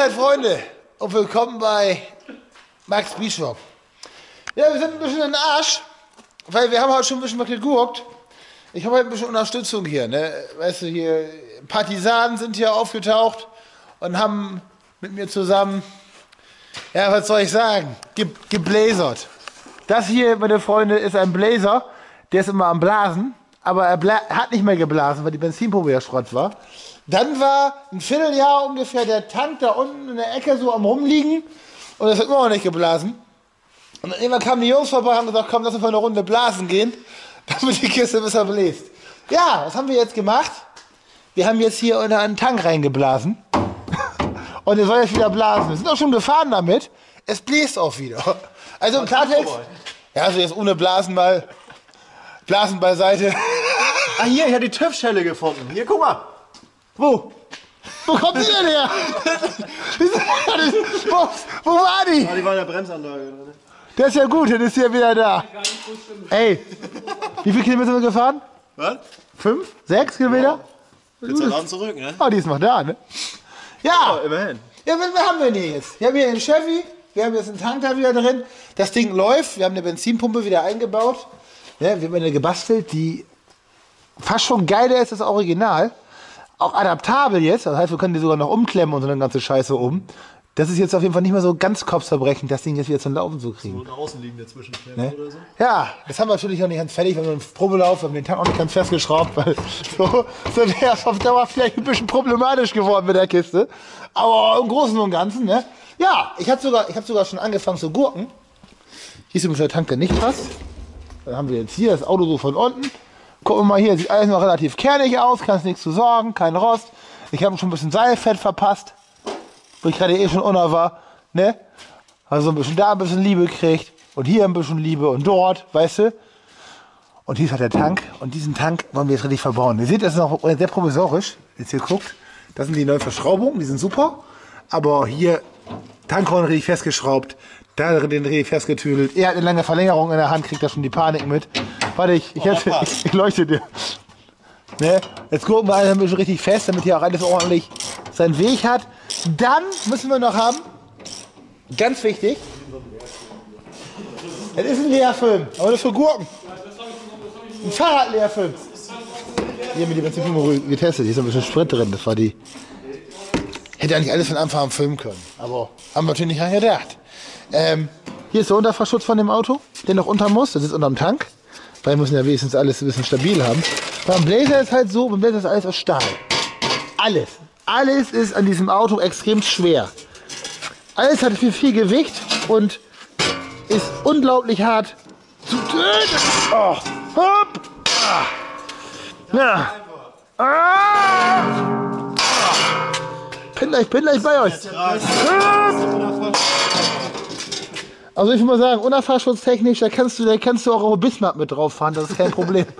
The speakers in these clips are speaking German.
Mahlzeit, Freunde. Und willkommen bei Max Bischof. Ja, wir sind ein bisschen in den Arsch, weil wir haben heute schon ein bisschen was geguckt. Ich habe heute ein bisschen Unterstützung hier, ne? Weißt du, hier, Partisanen sind hier aufgetaucht und haben mit mir zusammen, ja, was soll ich sagen, ge geblasert. Das hier, meine Freunde, ist ein Blazer. Der ist immer am Blasen, aber er hat nicht mehr geblasen, weil die Benzinpumpe ja Schrott war. Dann war ein Vierteljahr ungefähr der Tank da unten in der Ecke so am rumliegen und das hat immer noch nicht geblasen. Und dann irgendwann kamen die Jungs vorbei und haben gesagt, komm, lass uns mal eine Runde blasen gehen, damit die Kiste besser bläst. Ja, was haben wir jetzt gemacht? Wir haben jetzt hier in einen Tank reingeblasen. Und er soll jetzt wieder blasen. Wir sind auch schon gefahren damit. Es bläst auch wieder. Also im Klartext. Ja, also jetzt ohne Blasen mal. Blasen beiseite. Ah, hier, ich habe die TÜV-Schelle gefunden. Hier, guck mal. Wo? Wo kommt die denn her? wo, wo war die? Ah, die war in der Bremsanlage drin. Das ist ja gut, dann ist sie ja wieder da. Ey, wie viele Kilometer sind wir gefahren? Was? Fünf? Sechs Kilometer? Jetzt Laden zurück, ne? Oh, die ist noch da, ne? Ja, Oh, immerhin. ja was, haben wir denn hier jetzt? Wir haben hier einen Chevy, wir haben jetzt einen Tank da wieder drin. Das Ding läuft, wir haben eine Benzinpumpe wieder eingebaut. Ja, wir haben eine gebastelt, die fast schon geiler ist als das Original. Auch adaptabel jetzt, das heißt, wir können die sogar noch umklemmen und so eine ganze Scheiße um. Das ist jetzt auf jeden Fall nicht mehr so ganz kopfzerbrechend, das Ding jetzt wieder zum Laufen zu kriegen. Und außen liegen dazwischen Ne? oder so. Ja, das haben wir natürlich noch nicht ganz fertig, wir haben einen Probelauf, wir haben den Tank auch nicht ganz festgeschraubt, weil so, so wäre es auf Dauer vielleicht ein bisschen problematisch geworden mit der Kiste. Aber im Großen und Ganzen, ne? Ja, ich habe sogar, ich hab sogar schon angefangen zu gurken. Hier ist übrigens der Tank, der nicht passt. Dann haben wir jetzt hier das Auto so von unten. Gucken wir mal hier, sieht alles noch relativ kernig aus, kannst nichts zu sorgen, kein Rost. Ich habe schon ein bisschen Seilfett verpasst, wo ich gerade eh schon unter war, ne? Also ein bisschen da ein bisschen Liebe kriegt und hier ein bisschen Liebe und dort, weißt du? Und hier ist halt der Tank und diesen Tank wollen wir jetzt richtig verbauen. Ihr seht, das ist noch sehr provisorisch. Jetzt hier guckt, das sind die neuen Verschraubungen, die sind super. Aber hier Tankhorn richtig festgeschraubt, da den richtig festgetüdelt. Er hat eine lange Verlängerung in der Hand, kriegt da schon die Panik mit. Warte, ich, ich, helfe- ich, ich leuchte dir. Ne? Jetzt gucken wir ein bisschen richtig fest, damit hier auch alles ordentlich seinen Weg hat. Dann müssen wir noch haben, ganz wichtig, das ist ein Leerfilm, aber das ist für Gurken. Ein Fahrradleerfilm. Hier mit dem Benzinpumpe getestet, hier ist ein bisschen Sprit drin, das war die. Hätte eigentlich alles von Anfang an filmen können, aber haben wir natürlich nicht gedacht. Ähm, hier ist der Unterfahrschutz von dem Auto, der noch unter muss, das ist unterm Tank. Weil wir müssen ja wenigstens alles ein bisschen stabil haben. Beim Blazer ist halt so, beim Blazer ist alles aus Stahl. Alles. Alles ist an diesem Auto extrem schwer. Alles hat viel, viel Gewicht und ist unglaublich hart zu töten. Oh. Hopp. Ah. Ja. Ah. Gleich, bin gleich bei euch. Hopp. Also ich würde mal sagen, unerfahrungstechnisch, da kannst du, da kannst du auch auf Bismarck mit drauf fahren, das ist kein Problem.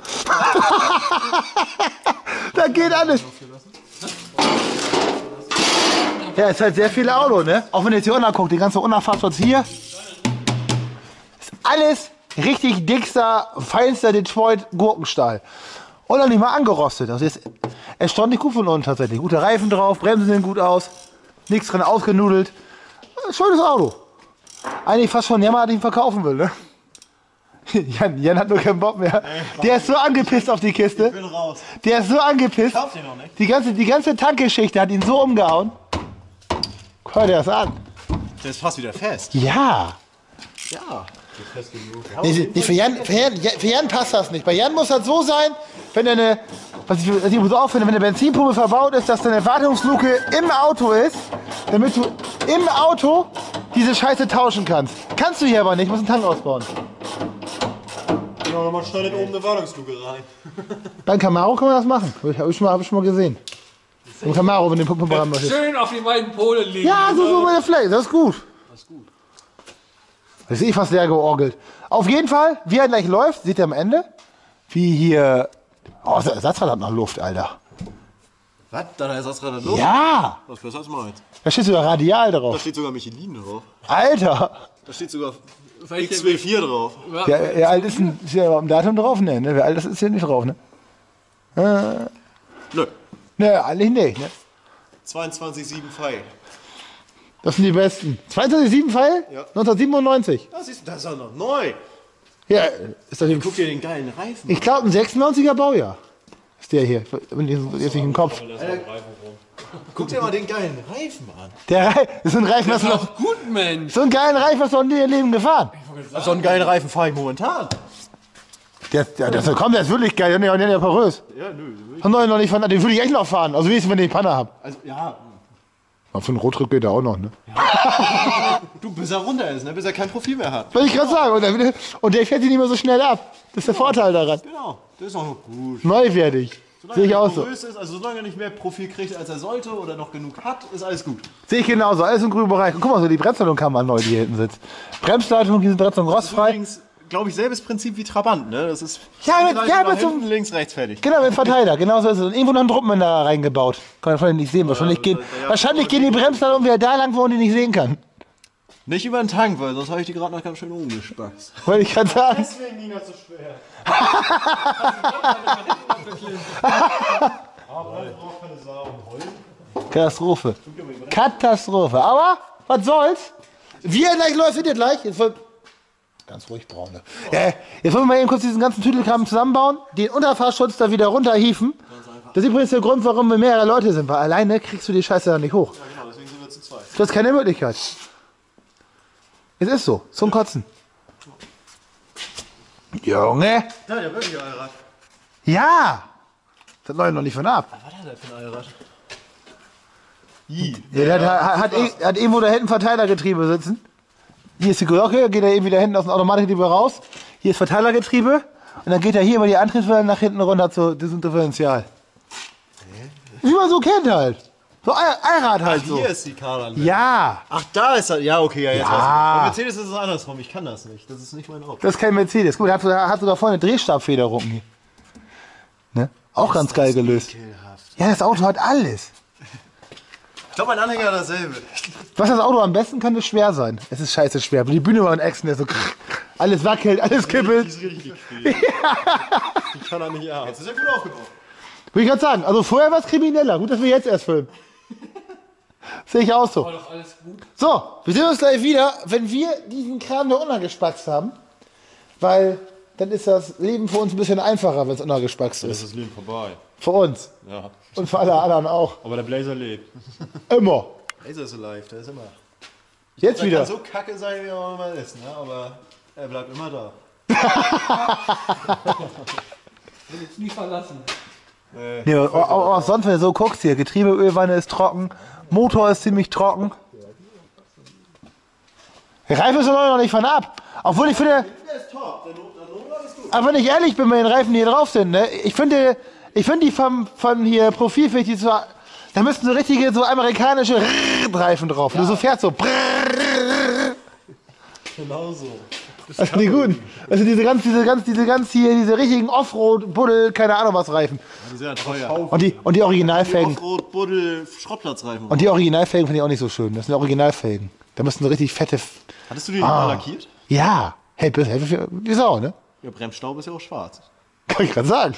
da geht alles. Ja, es ist halt sehr viel Auto, ne? Auch wenn ihr jetzt hier unten guckt, die ganze Unerfahrungsschutz hier. Ist alles richtig dickster, feinster Detroit Gurkenstahl. Und noch nicht mal angerostet. Also jetzt erstaunlich gut von unten tatsächlich. Gute Reifen drauf, Bremsen sehen gut aus. Nichts dran ausgenudelt. Schönes Auto. Eigentlich fast schon Jammer, den ich verkaufen will, ne? Jan, Jan hat nur keinen Bock mehr. Der ist so angepisst auf die Kiste. bin raus. Der ist so angepisst. Kauft ihr noch nicht? Die ganze, die ganze Tankgeschichte hat ihn so umgehauen. Hör dir das an. Der ist fast wieder fest. Ja. Ja. Genug. Nee, nee, für, Jan, für, Jan, für Jan passt das nicht. Bei Jan muss das so sein, wenn eine, was ich, was ich so auffinde, wenn eine Benzinpumpe verbaut ist, dass deine Wartungsluke im Auto ist, damit du im Auto diese Scheiße tauschen kannst. Kannst du hier aber nicht, musst einen Tank ausbauen. Genau, man schneidet oben eine Wartungsluke rein. Beim Camaro kann man das machen. Habe ich, hab ich, schon mal- hab ich schon mal gesehen. Im Camaro, wenn du den Pumpe haben möchtest. Schön auf die beiden Pole liegen. Ja, so, so meine Fläche, das ist gut. Das ist gut. Das ist eh fast leer georgelt. Auf jeden Fall, wie er gleich läuft, seht ihr am Ende, wie hier. Oh, das Ersatzrad hat noch Luft, Alter. Was? Da der Ersatzrad hat Luft? Ja, Was besser als meins. da steht sogar Radial Da drauf. steht sogar Michelin drauf. Alter! Da steht sogar Welche- X24 drauf. Ja, wie alt ist denn, ist ja am Datum drauf? Ne, ne? Wie alt ist ist hier nicht drauf, ne? Nö. Ne, eigentlich nicht, ne? 22,7 Pfeil. Das sind die besten. 22,7 Pfeil? Ja. 1997. Das ist, das ist auch noch neu. Ja, ist das den, Guck dir den geilen Reifen ich glaube ein 96er Baujahr. Ist der hier. Jetzt nicht im Kopf. Guck dir mal den geilen Reifen an. Der Reifen, das ist ein Reifen, das noch, Ach, gut, Mensch. so einen geilen Reifen hast du in deinem Leben gefahren. So einen geilen Reifen fahre ich momentan. Der, der, der, komm, der ist wirklich geil. Der ist ja porös. Ja, nö. Haben wir noch nicht fahren. Den würde ich echt noch fahren. Also wie ist es, wenn ich Panne habe? Also, ja, Für einen Rotrück geht der auch noch, ne? du, bis er runter ist, ne? bis er kein Profil mehr hat. Wollte ich gerade sagen. Und der, und der fährt sich nicht mehr so schnell ab. Das ist der Vorteil daran. Genau, das ist auch noch gut. Neuwertig. Sehe ich er auch so. Ist, also solange er nicht mehr Profil kriegt, als er sollte oder noch genug hat, ist alles gut. Sehe ich genauso. Alles im grünen Bereich. Und guck mal, so die Bremsleitung kann man neu, die hier hinten sitzt. Bremsleitung, diese Bremsleitung rostfrei. Übrigens, glaube ich, selbes Prinzip wie Trabant, ne? Das ist Ja, mit- ja, mit so- hinten, links, rechts, fertig. Genau, mit Verteiler. Genau so ist es. Und irgendwo noch ein Druckmann da reingebaut. Kann man vorhin nicht sehen. Wahrscheinlich, gehen, ja, wahrscheinlich gehen die Bremsleitung wieder da lang, wo man die nicht sehen kann. Nicht über den Tank, weil sonst habe ich die gerade noch ganz schön umgespackst. Wollte ich gerade sagen. Deswegen ging das so schwer. Katastrophe. Katastrophe. Aber, was soll's? Wir gleich läuft ihr gleich. Jetzt ganz ruhig, Braune. Ja, jetzt wollen wir mal eben kurz diesen ganzen Tüdelkram zusammenbauen, den Unterfahrschutz da wieder runterhieven. Das ist übrigens der Grund, warum wir mehrere Leute sind, weil alleine kriegst du die Scheiße da nicht hoch. Genau, deswegen sind wir zu zweit. Du hast keine Möglichkeit. Es ist so, zum Kotzen. Junge! Da, der wirklich Allrad. Ja! Das neue noch nicht von ab. Was hat er für ein Allrad? I. Ja, der hat, hat, hat, hat irgendwo da hinten Verteilergetriebe sitzen. Hier ist die Glocke, geht er eben wieder hinten aus dem Automatikgetriebe raus. Hier ist Verteilergetriebe. Und dann geht er hier über die Antriebswelle nach hinten runter zu diesem Differential. Wie man so kennt halt. So All- Allrad halt so. Hier ist die Kardan. Ja, Ach, da ist er. Ja, okay, ja, jetzt Ja. Bei Mercedes ist es andersrum. Ich kann das nicht. Das ist nicht mein Auto. das ist kein Mercedes. Der hat, hat sogar vorne eine Drehstabfederung hier. Ne? Auch ganz geil gelöst. Ekelhaft. Ja, das Auto hat alles. Ich glaube, mein Anhänger hat dasselbe. Was das Auto am besten kann, ist schwer sein. Es ist scheiße schwer. Die Bühne war ein Echsen, der so alles wackelt, alles Die kippelt. ist richtig schwierig. Die kann er nicht haben. Jetzt ist er gut aufgebaut. Würde ich gerade sagen. Also vorher war es krimineller. Gut, dass wir jetzt erst filmen. Sehe ich auch so. War doch alles gut. So, wir sehen uns gleich wieder, wenn wir diesen Kram da untergespackt haben. Weil dann ist das Leben für uns ein bisschen einfacher, wenn es untergespackt ist. Das Leben vorbei. Für uns. Ja. Und für alle anderen auch. Aber der Blazer lebt. Immer. Laser ist alive, der ist immer. Jetzt Der wieder. kann so kacke sein, wie er auch immer ist, ne? aber er bleibt immer da. Will jetzt nie verlassen. Nee, auch, auch auch sonst, wenn du so guckst hier, Getriebeölwanne ist trocken, Motor ist ziemlich trocken. Der Reifen ist aber noch nicht von ab. Obwohl ich finde, Der ist top, der Not, der Not ist gut. Aber wenn ich ehrlich bin, mit den Reifen, die hier drauf sind, ne, ich finde, ich finde die vom, von hier Profilfähig, die so, da müssten so richtige, so amerikanische Reifen drauf. Du so fährst so. Genau so. Das sind die guten. Also diese ganz, diese ganz, diese ganz hier, diese richtigen Offroad, Buddel, keine Ahnung was Reifen. Die sind ja teuer. Und die, und die Originalfelgen. Offroad, Buddel, Schrottplatzreifen. Und die Originalfelgen finde ich auch nicht so schön. Das sind Originalfelgen. Da müssten so richtig fette. Hattest du die Ah. mal lackiert? ja, hält bis hält für die Sau, ne? Ja, Bremsstaub ist ja auch schwarz. Kann ich gerade sagen.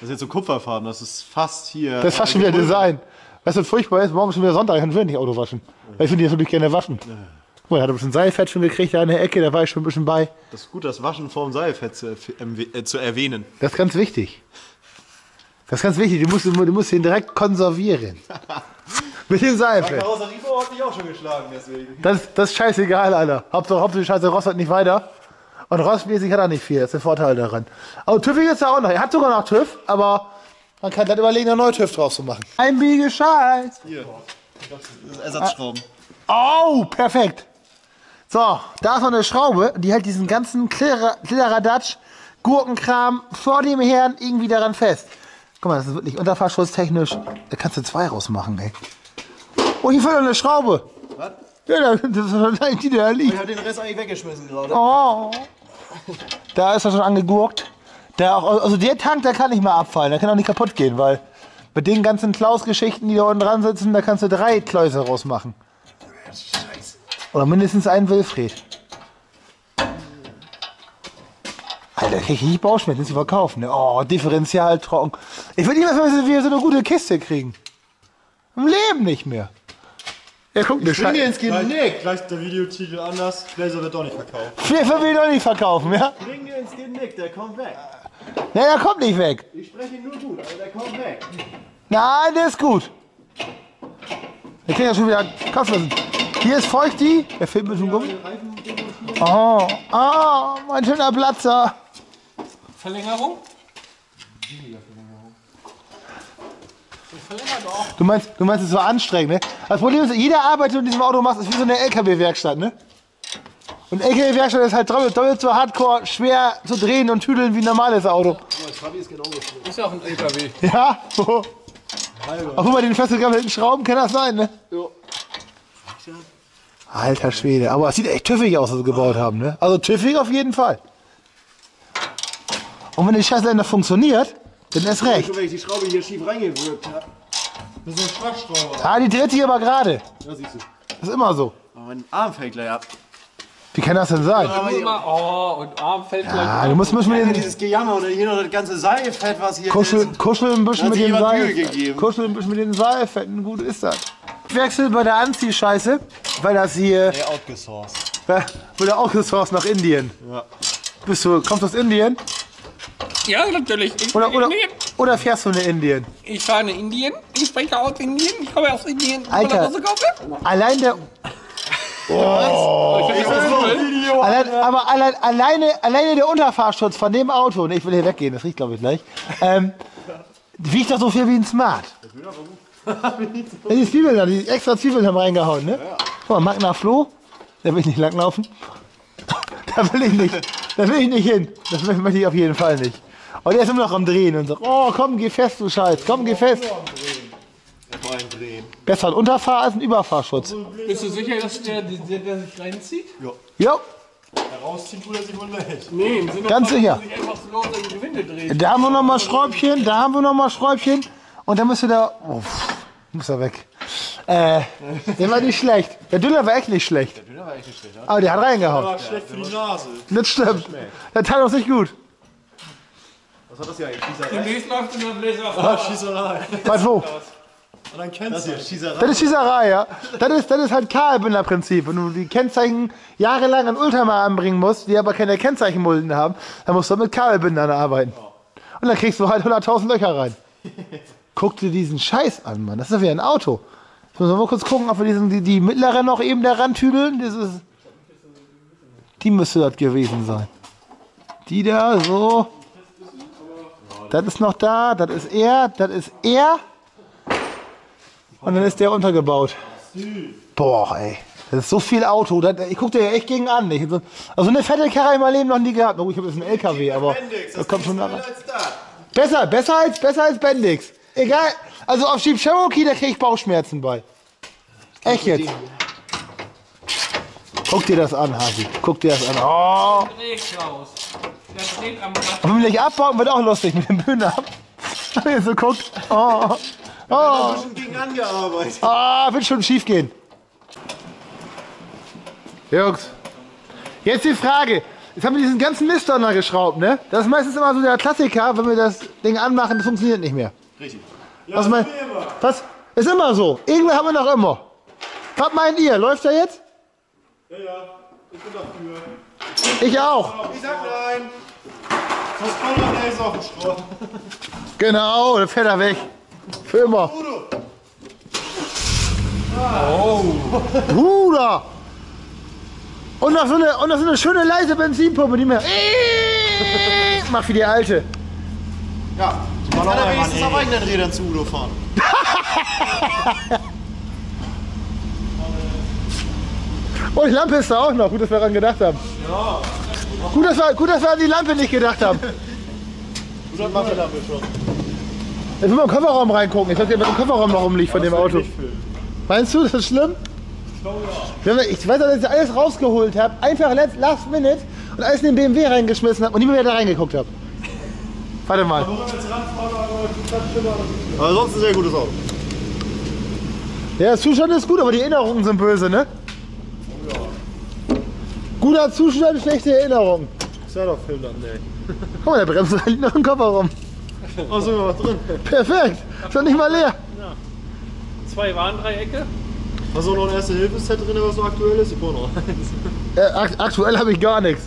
Das ist jetzt so kupferfarben, das ist fast hier. Das ist fast schon wieder Design. Weißt du, furchtbar ist? Morgen ist schon wieder Sonntag, ich kann nicht Auto waschen. Weil ich finde die natürlich gerne waschen. Guck mal, er hat ein bisschen Seilfett schon gekriegt da in der Ecke, da war ich schon ein bisschen bei. Das ist gut, das Waschen vorm Seilfett zu, erw- äh, zu erwähnen. Das ist ganz wichtig. Das ist ganz wichtig, du musst, du musst ihn direkt konservieren. Mit dem Seilfett. Karosseriebau hat mich auch schon geschlagen, deswegen. Das, das ist scheißegal, Alter. Hauptsache, Hauptsache die Scheiße rostet nicht weiter. Und rostmäßig hat er nicht viel, das ist der Vorteil daran. Aber TÜV ist er auch noch. Er hat sogar noch TÜV, aber man kann dann überlegen, einen neuen TÜV drauf zu machen. Ein Biegescheiß. Hier. Das ist Ersatzschrauben. Oh, perfekt. So, da ist noch eine Schraube, die hält diesen ganzen Klirrer- Klirradatsch, Gurkenkram vor dem Herrn irgendwie daran fest. Guck mal, das ist wirklich unterfahrschutztechnisch. Da kannst du zwei rausmachen, ey. Oh, hier fehlt noch eine Schraube. Was? Ja, das ist wahrscheinlich die, die da Ich liegt. habe den Rest eigentlich weggeschmissen gerade. Oh. Da ist er schon angegurkt. Der auch, also der Tank, der kann nicht mehr abfallen. Der kann auch nicht kaputt gehen, weil mit den ganzen Klaus-Geschichten, die da unten dran sitzen, da kannst du drei Kläuse rausmachen. Oder mindestens einen Wilfried. Alter, krieg ich richtig Bauchschmerzen zu verkaufen. Ne? Oh, Differential trocken. Ich will nicht mehr, dass wir so eine gute Kiste kriegen. Im Leben nicht mehr. Er guckt eine Spring dir Scheiße. ins Genick. Gleich der Videotitel anders. Blazer wird doch nicht verkauft. Will ich doch nicht verkaufen, ja? Spring dir ins Genick, der kommt weg. Nee, der kommt nicht weg. Ich spreche ihn nur gut, aber der kommt weg. Nein, der ist gut. Der kriegt ja schon wieder Kopfschmerzen. Hier ist Feuchti. Der fehlt mit dem Gummi. Oh, oh, mein schöner Platzer. Verlängerung? Du meinst, du meinst, es war anstrengend, ne? Das Problem ist, jede Arbeit, die du in diesem Auto machst, ist wie so eine LKW-Werkstatt, ne? Und LKW-Werkstatt ist halt doppelt, doppelt so hardcore schwer zu drehen und tüdeln wie ein normales Auto. Ist ja auch ein LKW. Ja. Auch mal den festgegammelten Schrauben kann das sein, ne? Alter Schwede, aber es sieht echt tüffig aus, was sie gebaut haben, ne? Also tüffig auf jeden Fall. Und wenn die Scheiße dann noch funktioniert, dann ist recht. Schon wenn ich die Schraube hier schief reingewirkt habe. Das ist ein Schwachschrauber. Ah, die dreht sich aber gerade. Da siehst du. Das ist immer so. Aber mein Arm fällt gleich ab. Wie kann das denn sein? Immer, oh, und Arm fällt gleich ab. du musst, musst mir Ja, den dieses Gejammer oder hier noch das ganze Seilfett, was hier Kuschel, ist. kuschel ein bisschen mit den jemand Mühe Seil. gegeben. Kuschel ein bisschen mit den Seilfetten, gut ist das. Ich wechsle bei der Anziehscheiße, weil das hier, Der outgesourced. weil der outgesourced nach Indien. Ja. Bist du, kommst du aus Indien? Ja, natürlich. Ich, Oder, oder, Indien. oder fährst du in Indien? ich fahre in Indien. Ich spreche aus Indien. Ich komme aus Indien. Alter. Allein der, das cool. allein, aber allein, alleine, alleine der Unterfahrschutz von dem Auto, und ich will hier weggehen, das riecht glaube ich gleich, ähm, wiegt doch so viel wie ein Smart. Die Zwiebeln, da, die extra Zwiebeln haben reingehauen, ne? Guck mal, Magna Flo, da will ich nicht langlaufen. Da will ich nicht, da will ich nicht hin. Das möchte ich auf jeden Fall nicht. Und er ist immer noch am Drehen und sagt, oh komm, geh fest, du Scheiß, komm, geh fest. Besser ein Unterfahr als ein Überfahrschutz. Bist du sicher, dass der, der, der sich reinzieht? Jo, Rausziehen tut er sich wohl nicht. Nee, im Sinne Ganz von, sicher. dass sich einfach so los in die Gewinde dreht. Da haben wir noch mal Schräubchen, da haben wir noch mal Schräubchen. Und dann müsste der. Oh, pff, muss er weg. Äh, der war nicht schlecht. Der Dünner war echt nicht schlecht. Der Dünner war echt nicht schlecht, Aber der hat reingehauen. War schlecht für die Nase. Das stimmt. Der tat uns nicht gut. Was hat das hier eigentlich? Schießerei? Demnächst läuft in der Bläser Ah, Schießerei. Was wo? Und dann kennst Das du hier, Schießerei. Das ist Schießerei, ja. Das ist, das ist halt Karlbinder-Prinzip. Wenn du die Kennzeichen jahrelang an Ultramar anbringen musst, die aber keine Kennzeichenmulden haben, dann musst du mit Kabelbindern arbeiten. Und dann kriegst du halt 100.000 Löcher rein. Guck dir diesen Scheiß an, Mann. Das ist ja wie ein Auto. Jetzt müssen wir mal kurz gucken, ob wir diesen, die, die mittlere noch eben da rantüdeln. Dieses, die müsste das gewesen sein. Die da, so. Das ist noch da, das ist er, das ist er. Und dann ist der untergebaut. Boah, ey. Das ist so viel Auto. Das, ich guck dir ja echt gegen an. Ich, so- also eine fette Karre in meinem Leben noch nie gehabt. Gut, ich habe jetzt einen LKW, aber das kommt schon da. Besser, besser als, besser als Bendix. Egal. Also auf Jeep Cherokee, da kriege ich Bauchschmerzen bei. Echt jetzt. Guck dir das an, Hasi. Guck dir das an. Oh. Der dreht am Rad. Und wenn wir gleich abbauen, wird auch lustig mit dem Bühne ab. Wenn ihr so guckt. Oh. Oh. Schon gegen angearbeitet. Ah, wird schon schief gehen. Jungs, jetzt die Frage. Jetzt haben wir diesen ganzen Mistdonner geschraubt, ne? Das ist meistens immer so der Klassiker, wenn wir das Ding anmachen, das funktioniert nicht mehr. Richtig. Was, mein, was? Ist immer so. Irgendwer haben wir noch immer. Was meint ihr? Läuft er jetzt? Ja, ja. Ich bin dafür. Ich auch. Ich sag nein. Sonst kommt noch Ace auf den Schrott. Genau, dann fährt er weg. Für immer. Oh. Bruder. Und noch, so eine, und noch so eine schöne leise Benzinpumpe, die mir macht wie die alte. Ja. Kann er wenigstens auf eigenen Rädern zu Udo fahren. Und die Lampe ist da auch noch. Gut, dass wir daran gedacht haben. Gut, dass wir, gut, dass wir an die Lampe nicht gedacht haben. Oder macht er damit schon? Jetzt müssen wir im Kofferraum reingucken. Ich weiß nicht, was im Kofferraum noch rumliegt von dem Auto. Meinst du, das ist schlimm? Wenn wir- Ich weiß, dass ich alles rausgeholt habe. Einfach last minute und alles in den BMW reingeschmissen habe und nie mehr da reingeguckt habe. Warte mal. Aber sonst ein sehr gutes Auto. Ja, der Zustand ist gut, aber die Erinnerungen sind böse, ne? Guter Zustand, schlechte Erinnerungen. Sei doch filtern, ey. Guck mal, der Bremse liegt noch im Kofferraum. Oh, so was drin. Perfekt. Ist doch nicht mal leer. Zwei Warndreiecke. Hast du noch ein Erste-Hilfe-Set drin, was so aktuell ist? Ich brauche noch eins. Äh, akt aktuell habe ich gar nichts.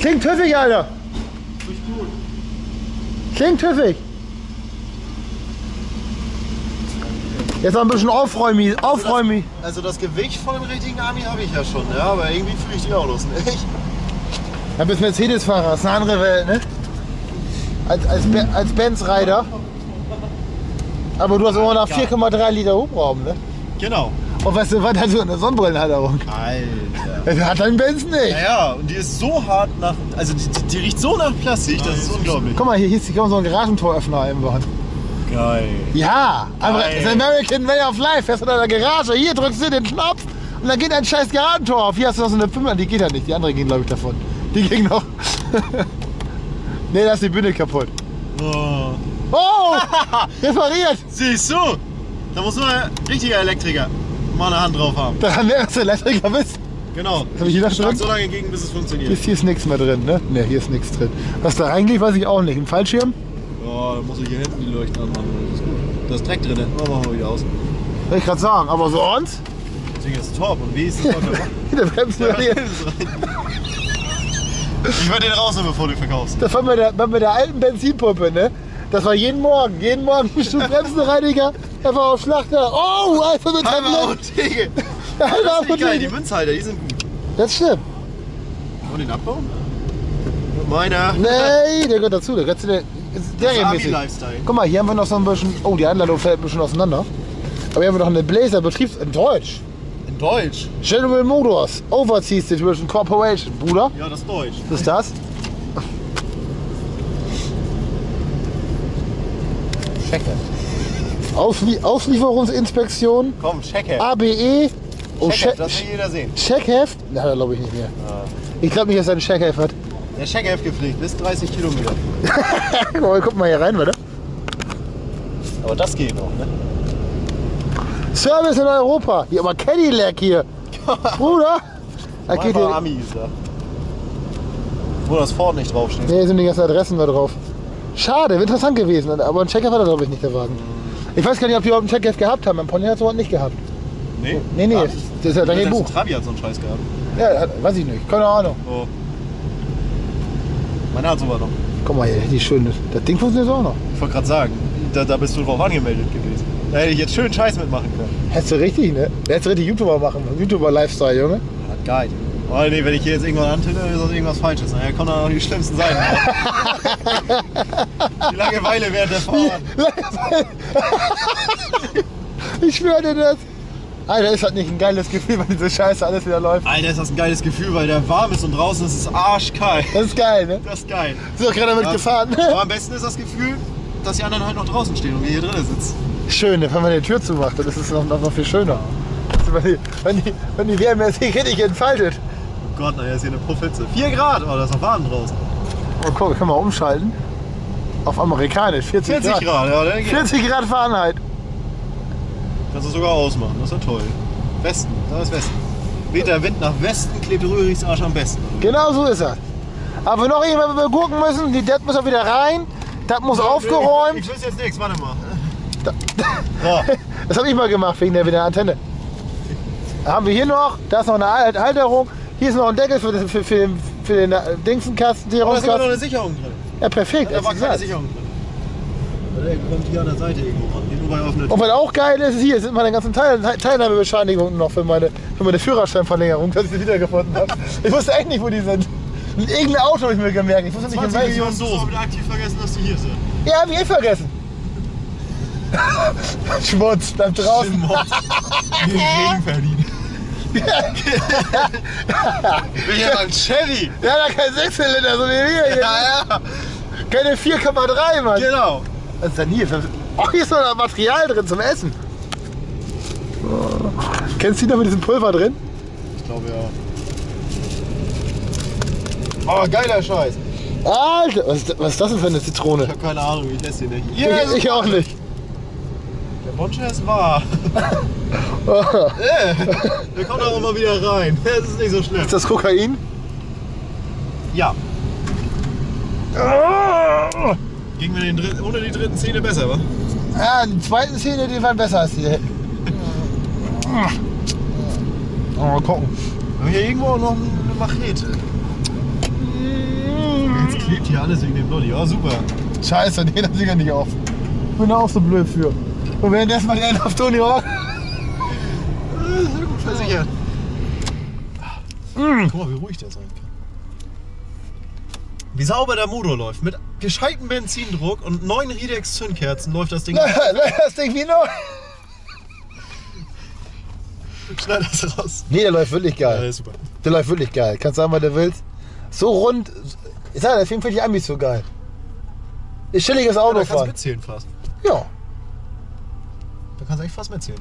Klingt tüffig, Alter. Klingt tüffig. Jetzt noch ein bisschen aufräumen, aufräumen. Also das Gewicht von dem richtigen Ami habe ich ja schon, ja, aber irgendwie fühle ich die Autos nicht. Ja, bist Mercedes-Fahrer, das ist eine andere Welt, ne? Als, als, als Benz-Rider. Aber du hast immer noch 4,3 Liter Hubraum, ne? Genau. Und weißt du, was hat so eine Sonnenbrillenhalterung? Alter. Das hat dein Benz nicht. Naja, und die ist so hart nach. Also die, die, die riecht so nach Plastik, das ist unglaublich. Guck mal, hier, hier ist hier so ein Garagentoröffner einbauen. Geil. Ja, aber Geil. das ist American Way of Life. Fährst du in der Garage, hier drückst du den Knopf und dann geht ein scheiß Garagentor auf. Hier hast du noch so eine Fünfer, die geht ja nicht. Die andere gehen, glaube ich, davon. Die ging noch. nee, da ist die Bühne kaputt. Oh. Oh! Repariert! Siehst du? Da muss nur ein richtiger Elektriker mal eine Hand drauf haben. Daran merkst du, Elektriker bist. Genau. Hab ich hier noch Schlag so lange gegen, bis es Hier funktioniert. ist, hier ist nichts mehr drin, ne? Ne, hier ist nichts drin. Was da reingeht, weiß ich auch nicht. Ein Fallschirm? Ja, da muss ich hier hinten die Leuchten anmachen. Das ist gut. Da ist Dreck drin. Das machen wir wieder aus. Will ich gerade sagen. Aber sonst? Deswegen ist es top. Und wie ist es top? Der bremst nur hier. Ich würde den rausnehmen, bevor du verkaufst. Das war mit der, war mit der alten Benzinpumpe, ne? Das war jeden Morgen. Jeden Morgen ein Stück Bremsenreiniger. Er war auf Schlachter. Oh, Alpha mit Halbe Tablet. Apotheke. Halbe Das ist geil. Die. Münzhalter, die sind gut. Das stimmt. Und den abbauen? Meiner. Nee, der gehört dazu. Der gehört zu der. Serienmäßig. Guck mal, hier haben wir noch so ein bisschen. Oh, die Anleitung fällt ein bisschen auseinander. Aber hier haben wir noch eine Blazer Betriebs. in Deutsch. In Deutsch. General Motors. Overseas Situation Corporation. Bruder, Ja, das ist Deutsch. was ist das? Checke. Auflie Auslieferungsinspektion. Komm, Checke. ABE. Oh, Checke, Check das will jeder sehen. Checkheft? Na, da glaube ich nicht mehr. Ich glaube nicht, dass er ein Checkheft hat. Der Checkheft gepflegt, bis 30 Kilometer. Guck mal, guck mal hier rein, warte. Aber das geht noch, ne? Service in Europa. Hier, aber Cadillac hier. Bruder. Da geht hier. Ami gesagt. Wo das Ford nicht draufsteht. Nee, sind die ganzen Adressen da drauf. Schade, wäre interessant gewesen. Aber ein Checkheft hat er, glaube ich, nicht, der Wagen. Ich weiß gar nicht, ob die überhaupt ein Checkheft gehabt haben. Mein Pony hat sowas nicht gehabt. Nee? Nee, nee, Ah, das ist ja dein Buch. Trabi hat so einen Scheiß gehabt. Ja, weiß ich nicht. Keine Ahnung. Oh. Meiner hat sowas noch. Guck mal hier, die schön. Das Ding funktioniert auch noch. Ich wollte gerade sagen, da, da bist du drauf angemeldet gewesen. Da hätte ich jetzt schön Scheiß mitmachen können. Hättest du richtig, ne? Hättest du richtig YouTuber machen. YouTuber-Lifestyle, Junge. Hat geil. Oh nee, wenn ich hier jetzt irgendwann antinte, ist das irgendwas Falsches. Naja, kommen dann noch die schlimmsten Seiten. die Langeweile während der Fahrt. Ich schwöre dir das. Alter, ist das nicht ein geiles Gefühl, wenn diese Scheiße alles wieder läuft? Alter, ist das ein geiles Gefühl, weil der warm ist und draußen ist es arschkalt. Das ist geil, ne? Das ist geil. Sind doch gerade damit Ja. gefahren. Aber am besten ist das Gefühl, dass die anderen halt noch draußen stehen und wir hier drinnen sitzen. Schön, wenn man die Tür zumacht, dann ist es noch, noch, viel schöner. Also wenn, die, wenn, die, wenn die Wärme sich richtig entfaltet. Oh Gott, naja, ist hier eine Puffhitze. 4 Grad, oh, da ist noch warm draußen. Oh, guck, können wir umschalten. Auf amerikanisch, 40, 40 Grad. Grad, ja, dann geht. 40 Grad Fahrenheit. Kannst du sogar ausmachen, das ist ja toll. Westen, da ist Westen. Weht der Wind nach Westen, klebt Röhrichs Arsch am besten. Genau so ist das. Aber noch irgendwann, wenn wir gucken müssen, die, das muss auch wieder rein. Das muss Ich, aufgeräumt. ich wüsste jetzt nichts, warte mal. So, Das habe ich mal gemacht wegen der, wegen der Antenne. Da haben wir hier noch, da ist noch eine Halt- Halterung. Hier ist noch ein Deckel für, für, für, den- für den äh, Dingsenkasten, da ist noch eine Sicherung drin. Ja, perfekt. Da war keine. Sicherung drin. Der kommt hier an der Seite irgendwo ran. Nur bei offener Und was auch geil ist, hier sind meine ganzen Teil Teilnahmebescheinigungen noch für meine, für meine Führerscheinverlängerung, dass ich sie wiedergefunden habe. Ich wusste echt nicht, wo die sind. Irgendein Auto habe ich mir gemerkt. Ich wusste nicht, in 20 welchem. Millionen Dosen. Ich aktiv vergessen, dass die hier sind. Ja, hab ich eh vergessen. Schmutz, bleib draußen. Den Regen verdienen. Will hier mal ein Chevy? Ja, da kein Sechszylinder, so wie wir hier. Ja, ja. Keine 4,3, Mann. Genau. Was ist denn hier? Oh, hier ist noch das Material drin zum Essen. Oh. Kennst du die noch mit diesem Pulver drin? Ich glaube ja. Oh, geiler Scheiß. Alter, was ist, was ist das denn für eine Zitrone? Ich habe keine Ahnung, ich esse die nicht. Ich, ich auch nicht. Der Bonscher ist wahr. Äh, Der kommt auch immer wieder rein. Das ist nicht so schlimm. Ist das Kokain? Ja. Ging mir den dritten, ohne die dritten Zähne besser, wa? Ja, die zweiten Szene, die waren besser als die. Oh, Mal gucken. Wir haben hier irgendwo auch noch eine Machete. Jetzt klebt hier alles wegen dem Lolli. Oh, super. Scheiße, den hat sicher nicht auf. Ich bin da auch so blöd für. Und währenddessen mal der auf Tony Hawk. Sehr gut versichert. Guck mal, wie ruhig der sein kann. Wie sauber der Motor läuft. Mit gescheitem Benzindruck und neun Ridex Zündkerzen läuft das Ding. das Ding wie neu. Schneid das raus. Nee, der läuft wirklich Ja, geil. ist super. Der läuft wirklich geil. Kannst sagen, was du willst. So rund. Ich sag, deswegen finde ich Amis so geil. Ist chilliges Ja, da Auto kannst du mitzählen fast. Ja. Da kannst du echt fast mitzählen.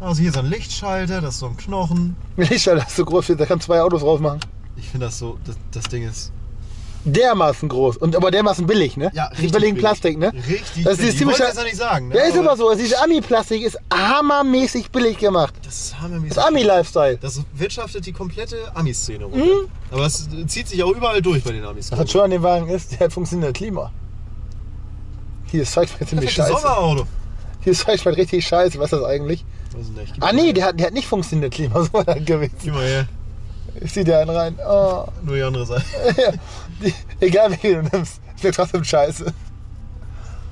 Also hier ist ein Lichtschalter, das ist so ein Knochen. Lichtschalter das ist so groß, da kannst du zwei Autos rausmachen. Ich finde das so, das, das Ding ist. Dermaßen groß. Und aber dermaßen billig, ne? Ja, Die richtig billigen billig. Plastik, ne? Richtig. Das ist ziemlich Ich das ja nicht sagen. Ne? Ja, ist aber so. Also Dieses Ami-Plastik ist hammermäßig billig gemacht. Das ist hammermäßig. Das Ami-Lifestyle. Das wirtschaftet die komplette Ami-Szene runter. Mhm. Aber es zieht sich auch überall durch bei den Amis. Was schon an dem Wagen ist, der hat funktionierende Klima. Hier ist Zeitwert ziemlich scheiße. Sommerauto. Hier ist Zeitwert richtig scheiße. Was ist das eigentlich? Weiß ich nicht. Ah nee, der hat, der hat nicht funktionierende Klima. So war das gewesen. Gib mal her. Ich zieh dir einen rein. Oh. Nur die andere Seite. Ja, die, egal welche du nimmst, ist mir trotzdem scheiße.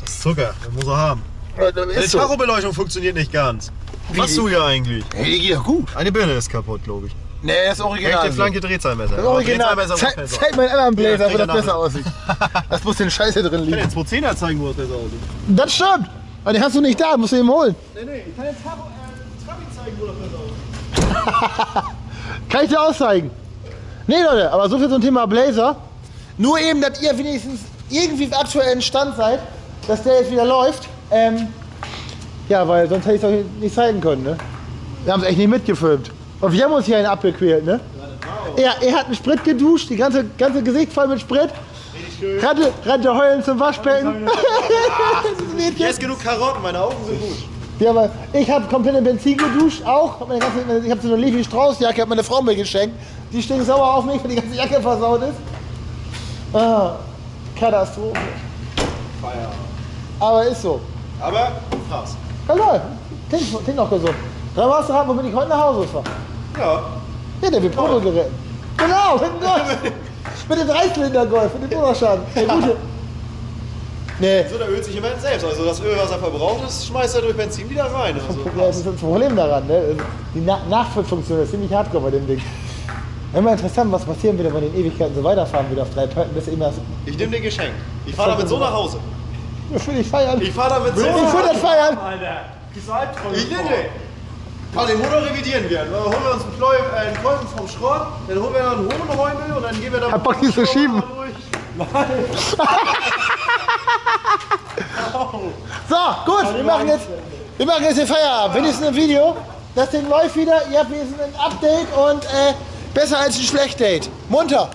Das ist Zucker. Das muss er haben. Ja, das Die so. Tarobeleuchtung funktioniert nicht ganz. Was die? du hier eigentlich? Hey, die geht doch gut. Eine Birne ist kaputt, glaube ich. Nee, das ist original. Rechte Flanke Drehzahlmesser. Das ist original. Zeig mal einen anderen Blazer, Ja, wo das besser aussieht. Das muss den Scheiße drin Ich kann liegen. den 210er zeigen, wo es besser aussieht. Das stimmt. Aber den hast du nicht da, musst du ihm holen. Nee, nee, ich kann den Taro, äh, Trabi zeigen, wo das besser aussieht. Kann ich dir auch zeigen. Nee, Leute, aber so viel zum Thema Blazer. Nur eben, dass ihr wenigstens irgendwie im aktuellen Stand seid, dass der jetzt wieder läuft. Ähm, ja, weil sonst hätte ich es euch nicht zeigen können, ne? Wir haben es echt nicht mitgefilmt. Und wir haben uns hier einen abgequält, ne? Er, er hat einen Sprit geduscht, die ganze, ganze Gesicht voll mit Sprit. Rannte, rannte heulend zum Waschbecken. Ist genug Karotten, meine Augen sind gut. Ja, aber ich habe komplett in Benzin geduscht, auch. Hab meine ganze, ich habe so eine Levi Strauß Jacke, hat meine Frau mir geschenkt. Die stinkt sauer auf mich, weil die ganze Jacke versaut ist. Ah, Katastrophe. Aber ist so. Aber krass. Hallo, klingt, klingt noch gesund. Dann warst du womit ich heute nach Hause fahre. Ja. Ja, der wird Probe geritten. Genau, mit dem Golf. mit dem Dreizylinder-Golf, mit dem Motorschaden. Der gute. Nee, So, der ölt sich immerhin selbst. Also das Öl, was er verbraucht ist, schmeißt er durch Benzin wieder rein. Also, das ist das Problem daran. Ne? Die Na Nachfüllfunktion ist ziemlich hardcore bei dem Ding. Immer interessant, was passieren würde, wenn wir in Ewigkeiten so weiterfahren wieder auf drei Pötten, bis immer so. ich nehme den geschenkt. Ich fahre damit so nach Hause. Das will ich feiern. Ich fahre damit so Ich nach will Hause. das feiern. Alter, diese Albträume. Ich nehme den. Kann den Motor revidieren wir. Dann holen wir uns einen Kolben, äh, einen Kolben vom Schrott, dann holen wir einen Hohenräumel und dann gehen wir da Hab Bock, die zu schieben. durch. so, gut, wir machen jetzt, wir machen jetzt den Feierabend. Wenigstens ein Video. Das Ding läuft wieder. Ihr habt wenigstens ein Update und äh, besser als ein Schlecht-Date. Munter!